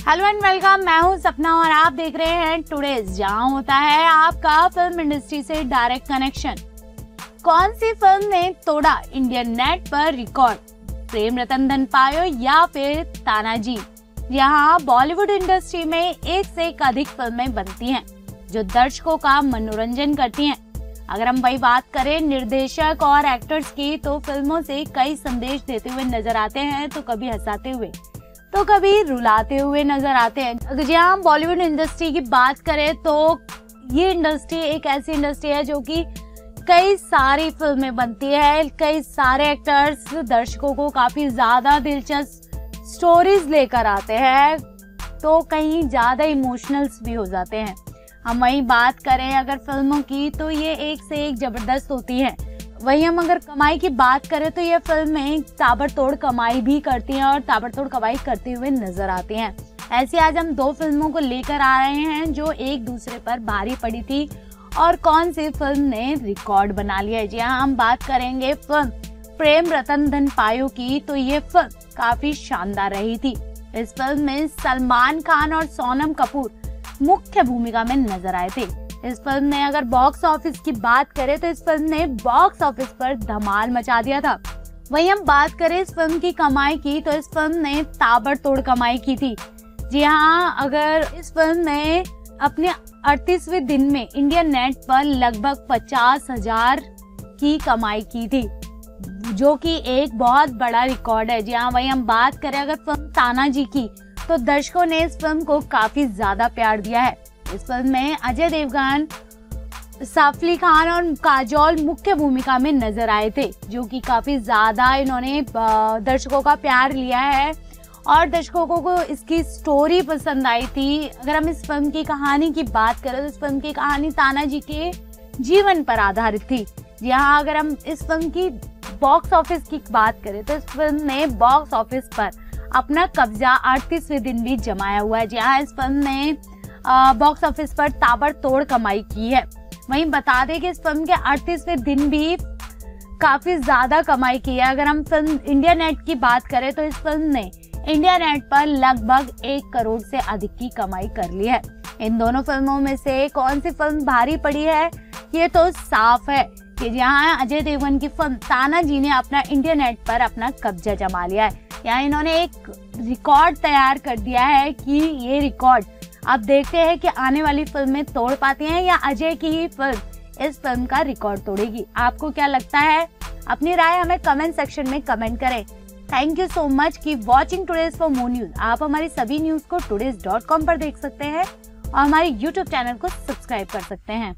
Hello and welcome, मैं हूँ सपना और आप देख रहे हैं टुडेज जहाँ होता है आपका फ़िल्म इंडस्ट्री से डायरेक्ट कनेक्शन कौन सी फ़िल्म ने तोड़ा इंडियन नेट पर रिकॉर्ड प्रेम रतन धन पायो या फिर तानाजी? यहाँ बॉलीवुड इंडस्ट्री में एक से एक अधिक फ़िल्में बनती हैं, जो दर्शकों का मनोरंजन करती हैं। अगर हम वही बात करें निर्देशक और एक्टर्स की तो फ़िल्मों से कई संदेश देते हुए नज़र आते हैं तो कभी हंसाते हुए। तो कभी रुलाते हुए नज़र आते हैं। अगर जी हम बॉलीवुड इंडस्ट्री की बात करें तो ये इंडस्ट्री एक ऐसी इंडस्ट्री है जो कि कई सारी फ़िल्में बनती है। कई सारे एक्टर्स दर्शकों को काफ़ी ज़्यादा दिलचस्प स्टोरीज लेकर आते हैं। तो कहीं ज़्यादा इमोशनल्स भी हो जाते हैं। हम वही बात करें अगर फ़िल्मों की तो ये एक से एक ज़बरदस्त होती है। वही हम अगर कमाई की बात करें तो ये फ़िल्में ताबड़तोड़ कमाई भी करती हैं और ताबड़तोड़ कमाई करते हुए नज़र आती हैं। ऐसे आज हम दो फ़िल्मों को लेकर आ रहे हैं जो एक दूसरे पर भारी पड़ी थी और कौन सी फ़िल्म ने रिकॉर्ड बना लिया है। जी हाँ हम बात करेंगे फ़िल्म प्रेम रतन धन पायो की तो ये फ़िल्म काफ़ी शानदार रही थी। इस फ़िल्म में सलमान खान और सोनम कपूर मुख्य भूमिका में नज़र आए थे। इस फ़िल्म ने अगर बॉक्स ऑफ़िस की बात करें तो इस फ़िल्म ने बॉक्स ऑफ़िस पर धमाल मचा दिया था। वही हम बात करें इस फ़िल्म की कमाई की तो इस फ़िल्म ने ताबड़तोड़ कमाई की थी। जी हाँ अगर इस फ़िल्म ने अपने अड़तीसवें दिन में इंडियन नेट पर लगभग पचास हज़ार की कमाई की थी, जो कि एक बहुत बड़ा रिकॉर्ड है। जी हाँ वही हम बात करें अगर फ़िल्म ताना जी की तो दर्शकों ने इस फ़िल्म को काफ़ी ज़्यादा प्यार दिया है। इस फ़िल्म में अजय देवगन, साफली खान और काजोल मुख्य भूमिका में नज़र आए थे, जो कि काफ़ी ज़्यादा इन्होंने दर्शकों का प्यार लिया है और दर्शकों को इसकी स्टोरी पसंद आई थी। अगर हम इस फ़िल्म की कहानी की बात करें तो इस फ़िल्म की कहानी तानाजी के जीवन पर आधारित थी। यहाँ अगर हम इस फ़िल्म की बॉक्स ऑफ़िस की बात करें तो इस फ़िल्म ने बॉक्स ऑफ़िस पर अपना कब्जा अड़तीसवें दिन भी जमाया हुआ है। जहाँ इस फ़िल्म ने बॉक्स ऑफ़िस पर ताबड़तोड़ कमाई की है। वहीं बता दें कि इस फ़िल्म के अड़तीसवें दिन भी काफ़ी ज़्यादा कमाई की है। अगर हम फ़िल्म इंडिया नेट की बात करें तो इस फ़िल्म ने इंडिया नेट पर लगभग एक करोड़ से अधिक की कमाई कर ली है। इन दोनों फ़िल्मों में से कौन सी फ़िल्म भारी पड़ी है, ये तो साफ़ है कि जहाँ अजय देवगन की फ़िल्म ताना जी ने अपना इंडिया नेट पर अपना कब्जा जमा लिया है। यहाँ इन्होंने एक रिकॉर्ड तैयार कर दिया है कि ये रिकॉर्ड अब देखते हैं कि आने वाली फ़िल्म तोड़ पाती हैं या अजय की ही फ़िल्म, इस फ़िल्म का रिकॉर्ड तोड़ेगी। आपको क्या लगता है? अपनी राय हमें कमेंट सेक्शन में कमेंट करें। थैंक यू सो मच की watching today's for more news आप हमारी सभी न्यूज़ को टूडेज डॉट कॉम पर देख सकते हैं और हमारे यूट्यूब चैनल को सब्सक्राइब कर सकते हैं।